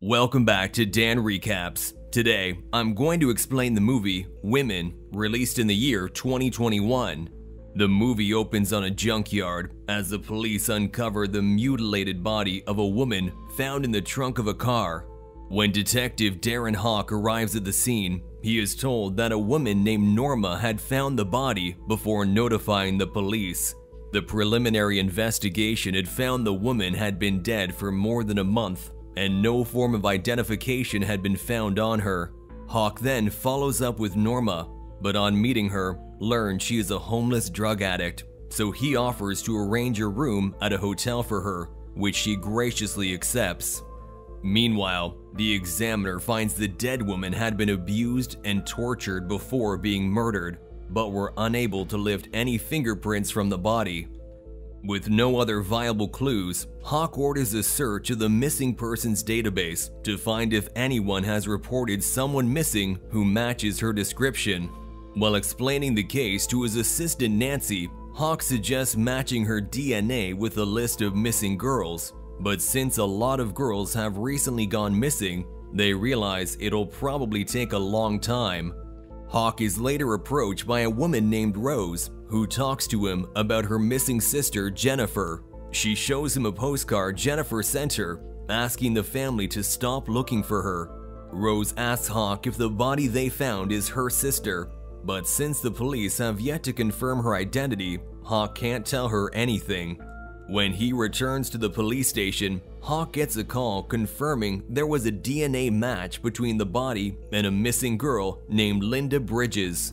Welcome back to Dan Recaps. Today, I'm going to explain the movie Women, released in the year 2021. The movie opens on a junkyard as the police uncover the mutilated body of a woman found in the trunk of a car. When Detective Darren Hawk arrives at the scene, he is told that a woman named Norma had found the body before notifying the police. The preliminary investigation had found the woman had been dead for more than a month and no form of identification had been found on her. Hawk then follows up with Norma, but on meeting her, learns she is a homeless drug addict, so he offers to arrange a room at a hotel for her, which she graciously accepts. Meanwhile, the examiner finds the dead woman had been abused and tortured before being murdered, but were unable to lift any fingerprints from the body. With no other viable clues, Hawk orders a search of the missing persons database to find if anyone has reported someone missing who matches her description. While explaining the case to his assistant Nancy, Hawk suggests matching her DNA with a list of missing girls, but since a lot of girls have recently gone missing, they realize it'll probably take a long time. Hawk is later approached by a woman named Rose who talks to him about her missing sister Jennifer. She shows him a postcard Jennifer sent her, asking the family to stop looking for her. Rose asks Hawk if the body they found is her sister, but since the police have yet to confirm her identity, Hawk can't tell her anything. When he returns to the police station, Hawk gets a call confirming there was a DNA match between the body and a missing girl named Linda Bridges.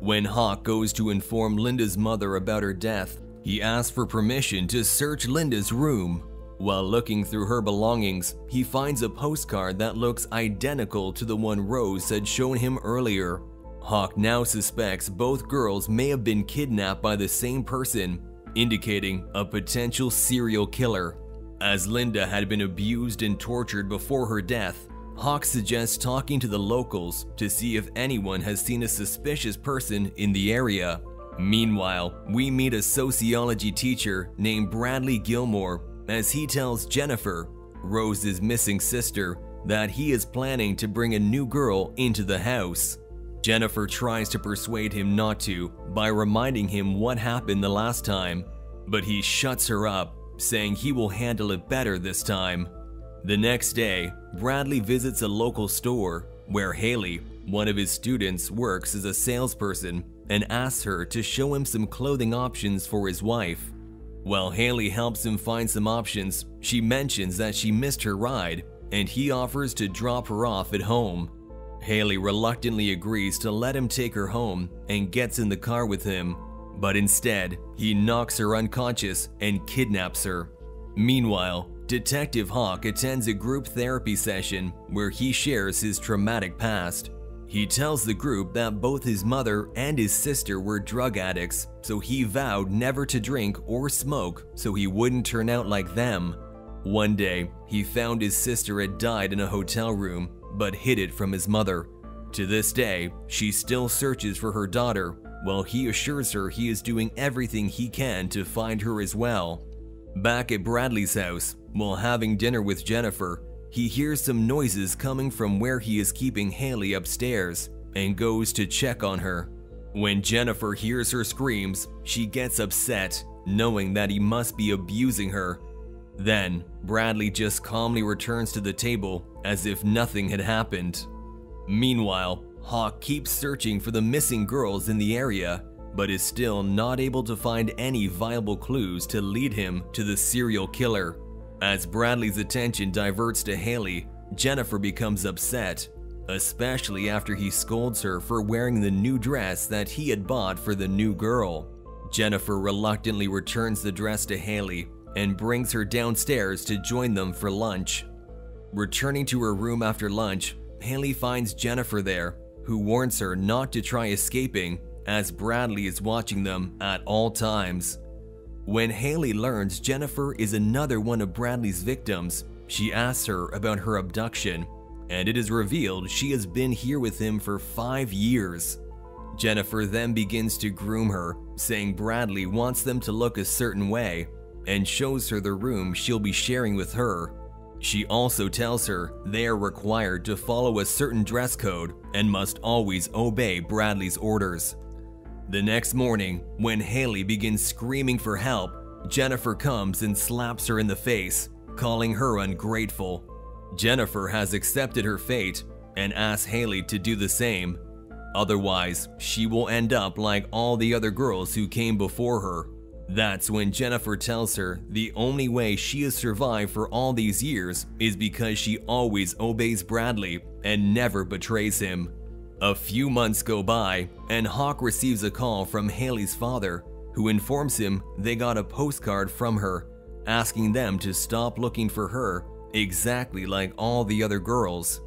When Hawk goes to inform Linda's mother about her death, he asks for permission to search Linda's room. While looking through her belongings, he finds a postcard that looks identical to the one Rose had shown him earlier. Hawk now suspects both girls may have been kidnapped by the same person, indicating a potential serial killer. As Linda had been abused and tortured before her death, Hawk suggests talking to the locals to see if anyone has seen a suspicious person in the area. Meanwhile, we meet a sociology teacher named Bradley Gilmore as he tells Jennifer, Rose's missing sister, that he is planning to bring a new girl into the house. Jennifer tries to persuade him not to by reminding him what happened the last time, but he shuts her up, saying he will handle it better this time. The next day, Bradley visits a local store where Haley, one of his students, works as a salesperson and asks her to show him some clothing options for his wife. While Haley helps him find some options, she mentions that she missed her ride and he offers to drop her off at home. Haley reluctantly agrees to let him take her home and gets in the car with him, but instead, he knocks her unconscious and kidnaps her. Meanwhile, Detective Hawk attends a group therapy session where he shares his traumatic past. He tells the group that both his mother and his sister were drug addicts, so he vowed never to drink or smoke so he wouldn't turn out like them. One day, he found his sister had died in a hotel room, but hid it from his mother. To this day, she still searches for her daughter, while he assures her he is doing everything he can to find her as well. Back at Bradley's house, while having dinner with Jennifer, he hears some noises coming from where he is keeping Haley upstairs and goes to check on her. When Jennifer hears her screams, she gets upset, knowing that he must be abusing her. Then, Bradley just calmly returns to the table as if nothing had happened. Meanwhile, Hawk keeps searching for the missing girls in the area but is still not able to find any viable clues to lead him to the serial killer. As Bradley's attention diverts to Haley, Jennifer becomes upset, especially after he scolds her for wearing the new dress that he had bought for the new girl. Jennifer reluctantly returns the dress to Haley and brings her downstairs to join them for lunch. Returning to her room after lunch, Haley finds Jennifer there, who warns her not to try escaping as Bradley is watching them at all times. When Haley learns Jennifer is another one of Bradley's victims, she asks her about her abduction, and it is revealed she has been here with him for five years. Jennifer then begins to groom her, saying Bradley wants them to look a certain way, and shows her the room she'll be sharing with her. She also tells her they are required to follow a certain dress code and must always obey Bradley's orders. The next morning, when Haley begins screaming for help, Jennifer comes and slaps her in the face, calling her ungrateful. Jennifer has accepted her fate and asks Haley to do the same. Otherwise, she will end up like all the other girls who came before her. That's when Jennifer tells her the only way she has survived for all these years is because she always obeys Bradley and never betrays him. A few months go by, and Hawk receives a call from Haley's father, who informs him they got a postcard from her, asking them to stop looking for her exactly like all the other girls.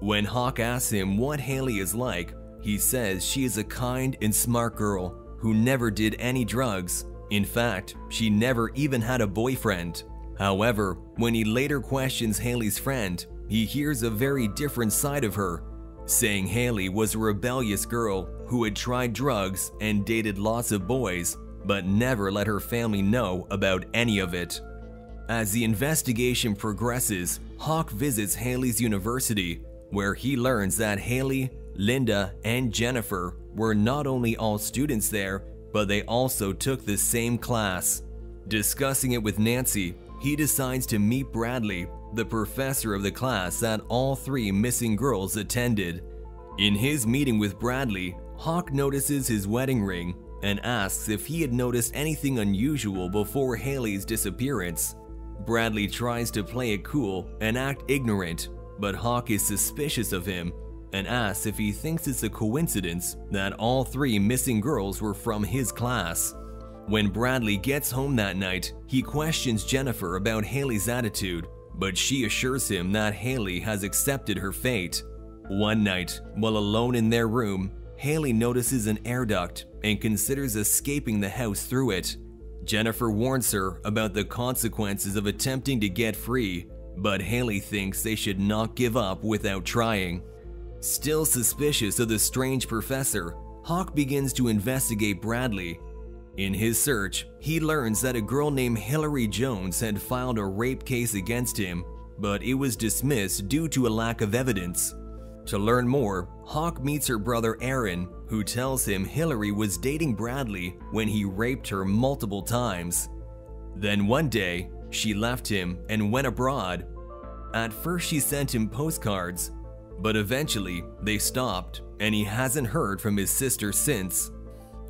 When Hawk asks him what Haley is like, he says she is a kind and smart girl who never did any drugs. In fact, she never even had a boyfriend. However, when he later questions Haley's friend, he hears a very different side of her, saying Haley was a rebellious girl who had tried drugs and dated lots of boys, but never let her family know about any of it. As the investigation progresses, Hawk visits Haley's university, where he learns that Haley, Linda, and Jennifer were not only all students there, but they also took the same class. Discussing it with Nancy, he decides to meet Bradley, the professor of the class that all three missing girls attended. In his meeting with Bradley, Hawk notices his wedding ring and asks if he had noticed anything unusual before Haley's disappearance. Bradley tries to play it cool and act ignorant, but Hawk is suspicious of him and asks if he thinks it's a coincidence that all three missing girls were from his class. When Bradley gets home that night, he questions Jennifer about Haley's attitude, but she assures him that Haley has accepted her fate. One night, while alone in their room, Haley notices an air duct and considers escaping the house through it. Jennifer warns her about the consequences of attempting to get free, but Haley thinks they should not give up without trying. Still suspicious of the strange professor, Hawk begins to investigate Bradley. In his search, he learns that a girl named Hillary Jones had filed a rape case against him, but it was dismissed due to a lack of evidence. To learn more, Hawk meets her brother Aaron, who tells him Hillary was dating Bradley when he raped her multiple times. Then one day, she left him and went abroad. At first, she sent him postcards, but eventually they stopped and he hasn't heard from his sister since.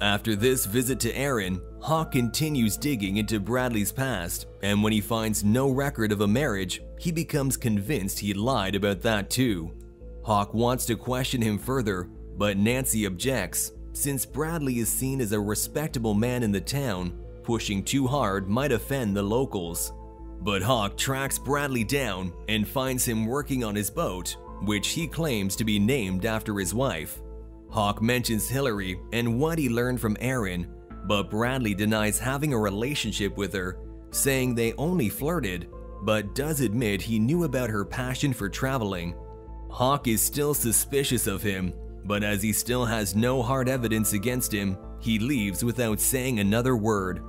After this visit to Aaron, Hawk continues digging into Bradley's past, and when he finds no record of a marriage, he becomes convinced he lied about that too. Hawk wants to question him further, but Nancy objects, since Bradley is seen as a respectable man in the town, pushing too hard might offend the locals. But Hawk tracks Bradley down and finds him working on his boat, which he claims to be named after his wife. Hawk mentions Hillary and what he learned from Aaron, but Bradley denies having a relationship with her, saying they only flirted, but does admit he knew about her passion for traveling. Hawk is still suspicious of him, but as he still has no hard evidence against him, he leaves without saying another word.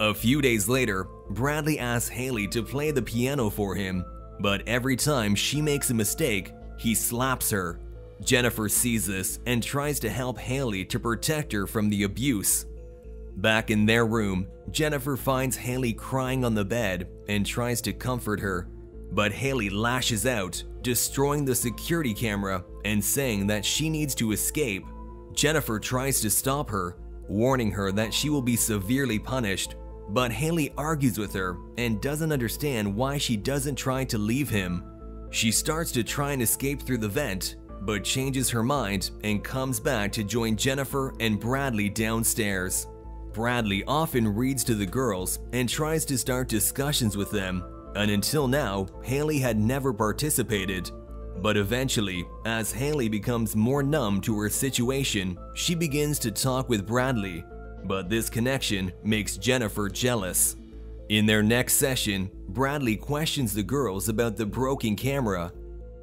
A few days later, Bradley asks Haley to play the piano for him, but every time she makes a mistake, he slaps her. Jennifer sees this and tries to help Haley to protect her from the abuse. Back in their room, Jennifer finds Haley crying on the bed and tries to comfort her, but Haley lashes out, destroying the security camera and saying that she needs to escape. Jennifer tries to stop her, warning her that she will be severely punished, but Haley argues with her and doesn't understand why she doesn't try to leave him. She starts to try and escape through the vent, but changes her mind and comes back to join Jennifer and Bradley downstairs. Bradley often reads to the girls and tries to start discussions with them, and until now, Haley had never participated. But eventually, as Haley becomes more numb to her situation, she begins to talk with Bradley, but this connection makes Jennifer jealous. In their next session, Bradley questions the girls about the broken camera.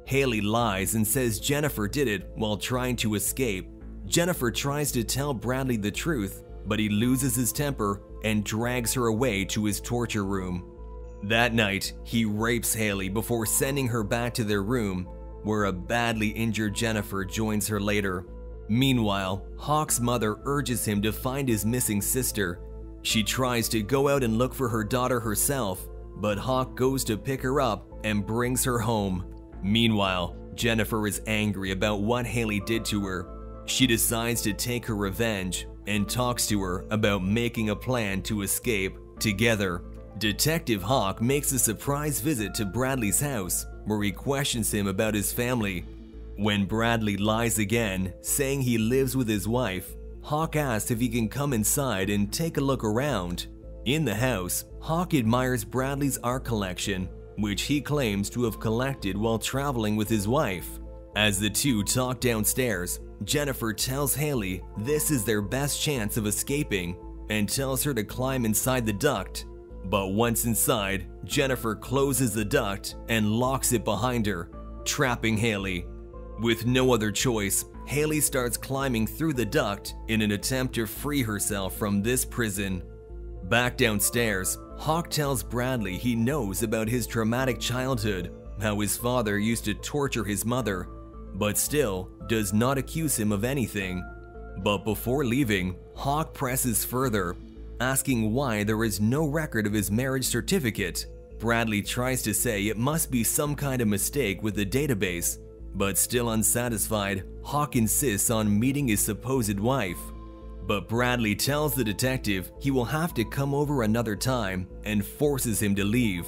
Haley lies and says Jennifer did it while trying to escape. Jennifer tries to tell Bradley the truth, but he loses his temper and drags her away to his torture room. That night, he rapes Haley before sending her back to their room, where a badly injured Jennifer joins her later. Meanwhile, Hawk's mother urges him to find his missing sister. She tries to go out and look for her daughter herself, but Hawk goes to pick her up and brings her home. Meanwhile, Jennifer is angry about what Haley did to her. She decides to take her revenge and talks to her about making a plan to escape together. Detective Hawk makes a surprise visit to Bradley's house where he questions him about his family. When Bradley lies again, saying he lives with his wife, Hawk asks if he can come inside and take a look around. In the house, Hawk admires Bradley's art collection, which he claims to have collected while traveling with his wife. As the two talk downstairs, Jennifer tells Haley this is their best chance of escaping and tells her to climb inside the duct. But once inside, Jennifer closes the duct and locks it behind her, trapping Haley. With no other choice, Haley starts climbing through the duct in an attempt to free herself from this prison. Back downstairs, Hawk tells Bradley he knows about his traumatic childhood, how his father used to torture his mother, but still does not accuse him of anything. But before leaving, Hawk presses further, asking why there is no record of his marriage certificate. Bradley tries to say it must be some kind of mistake with the database, but still unsatisfied, Hawk insists on meeting his supposed wife. But Bradley tells the detective he will have to come over another time and forces him to leave.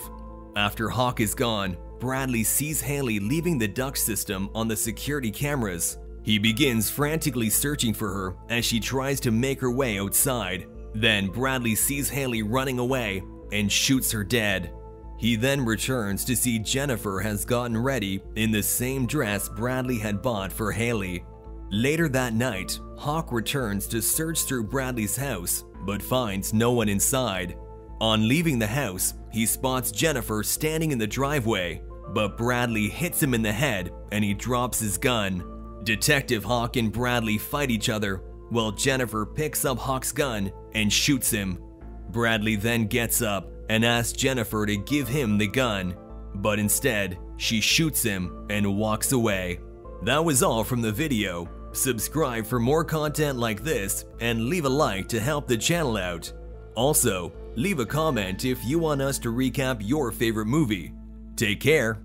After Hawk is gone, Bradley sees Haley leaving the duct system on the security cameras. He begins frantically searching for her as she tries to make her way outside. Then Bradley sees Haley running away and shoots her dead. He then returns to see Jennifer has gotten ready in the same dress Bradley had bought for Haley. Later that night, Hawk returns to search through Bradley's house but finds no one inside. On leaving the house, he spots Jennifer standing in the driveway, but Bradley hits him in the head and he drops his gun. Detective Hawk and Bradley fight each other while Jennifer picks up Hawk's gun and shoots him. Bradley then gets up and asks Jennifer to give him the gun, but instead, she shoots him and walks away. That was all from the video. Subscribe for more content like this and leave a like to help the channel out. Also, leave a comment if you want us to recap your favorite movie. Take care